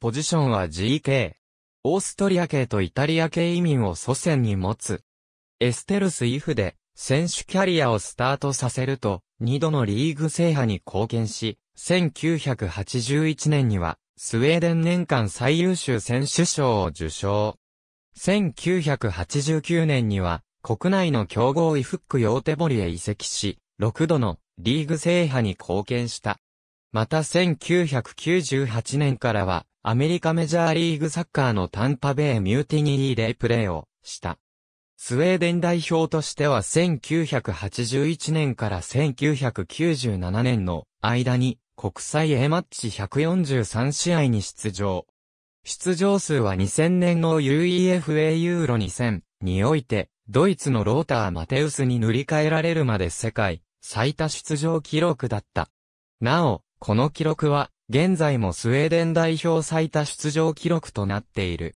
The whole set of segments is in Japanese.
ポジションは GK。オーストリア系とイタリア系移民を祖先に持つ。エステルスイフで選手キャリアをスタートさせると、2度のリーグ制覇に貢献し、1981年には、スウェーデン年間最優秀選手賞を受賞。1989年には、国内の強豪イフックヨーテボリへ移籍し、6度のリーグ制覇に貢献した。また1998年からは、アメリカメジャーリーグサッカーのタンパベイミューティニーでプレーをした。スウェーデン代表としては1981年から1997年の間に国際 A マッチ143試合に出場。出場数は2000年の UEFA ユーロ2000において、ドイツのローター・マテウスに塗り替えられるまで世界最多出場記録だった。なお、この記録は、現在もスウェーデン代表最多出場記録となっている。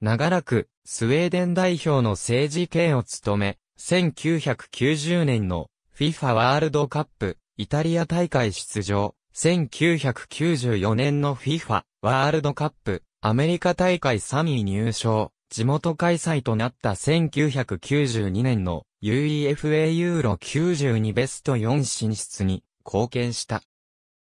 長らく、スウェーデン代表の政治系を務め、1990年の FIFA ワールドカップイタリア大会出場、1994年の FIFA ワールドカップアメリカ大会3位入賞、地元開催となった1992年の UEFA ユーロ92ベスト4進出に貢献した。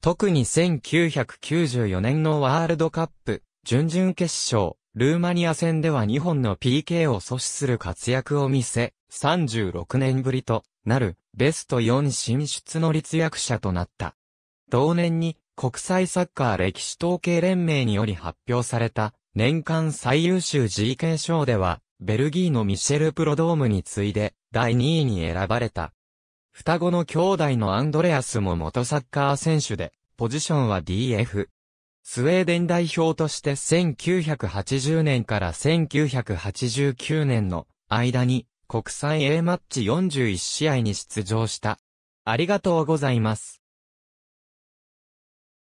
特に1994年のワールドカップ準々決勝、ルーマニア戦では2本の PK を阻止する活躍を見せ、36年ぶりとなるベスト4進出の立役者となった。同年に国際サッカー歴史統計連盟により発表された年間最優秀 GK 賞では、ベルギーのミシェル・プロドームに次いで第2位に選ばれた。双子の兄弟のアンドレアスも元サッカー選手で、ポジションは DF。スウェーデン代表として1980年から1989年の間に国際 A マッチ41試合に出場した。ありがとうございます。